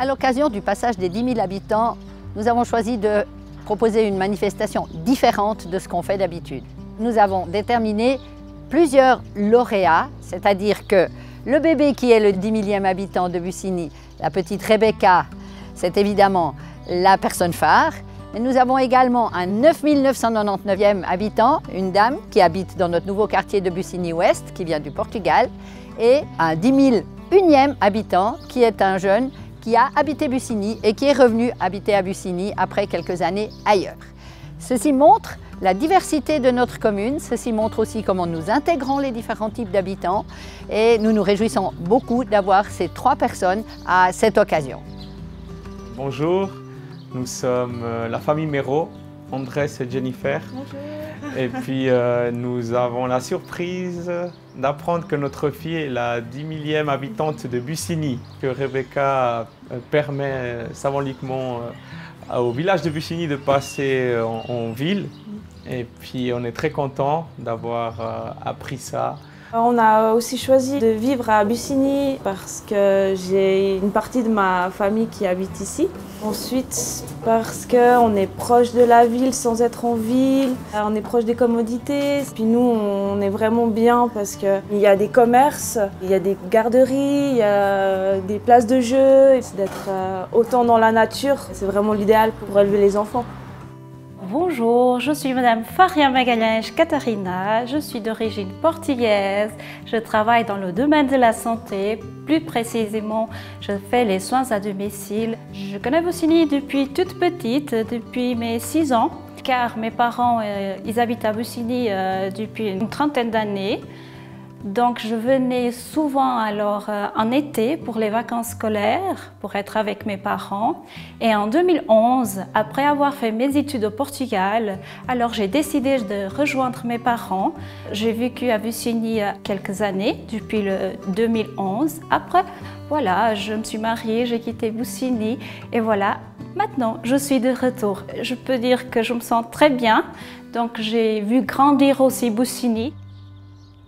À l'occasion du passage des 10 000 habitants, nous avons choisi de proposer une manifestation différente de ce qu'on fait d'habitude. Nous avons déterminé plusieurs lauréats, c'est-à-dire que le bébé qui est le 10 millième habitant de Bussigny, la petite Rebecca, c'est évidemment la personne phare. Mais nous avons également un 9999e habitant, une dame qui habite dans notre nouveau quartier de Bussigny-Ouest, qui vient du Portugal, et un 10 001e habitant qui est un jeune qui a habité Bussigny et qui est revenu habiter à Bussigny après quelques années ailleurs. Ceci montre la diversité de notre commune, ceci montre aussi comment nous intégrons les différents types d'habitants et nous nous réjouissons beaucoup d'avoir ces trois personnes à cette occasion. Bonjour, nous sommes euh, la famille Méro, Andrés et Jennifer. Bonjour. Et puis euh, nous avons la surprise d'apprendre que notre fille est la 10 millième habitante de Bussigny, que Rebecca euh, permet symboliquement au village de Bussigny de passer en, en ville. Et puis on est très content d'avoir appris ça on a aussi choisi de vivre à Bussigny parce que j'ai une partie de ma famille qui habite ici. Ensuite, parce qu'on est proche de la ville sans être en ville, on est proche des commodités. Puis nous, on est vraiment bien parce qu'il y a des commerces, il y a des garderies, il y a des places de jeu. D'être euh, autant dans la nature, c'est vraiment l'idéal pour élever les enfants. Bonjour, je suis Madame Faria Magalhães Catarina, je suis d'origine portugaise, je travaille dans le domaine de la santé, plus précisément je fais les soins à domicile. Je connais Boussini depuis toute petite, depuis mes 6 ans, car mes parents euh, ils habitent à Boussini euh, depuis une trentaine d'années. Donc je venais souvent alors euh, en été pour les vacances scolaires, pour être avec mes parents. Et en 2011, après avoir fait mes études au Portugal, alors j'ai décidé de rejoindre mes parents. J'ai vécu à Bussigny quelques années, depuis le 2011. Après, voilà, je me suis mariée, j'ai quitté Bussigny et voilà, maintenant je suis de retour. Je peux dire que je me sens très bien. Donc j'ai vu grandir aussi Bussigny.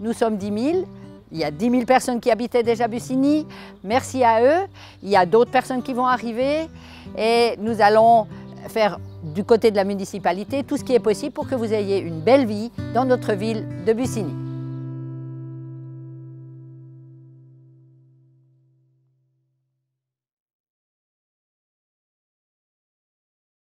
Nous sommes 10 000. Il y a 10 000 personnes qui habitaient déjà Bussigny. Merci à eux. Il y a d'autres personnes qui vont arriver. Et nous allons faire du côté de la municipalité tout ce qui est possible pour que vous ayez une belle vie dans notre ville de Bussigny.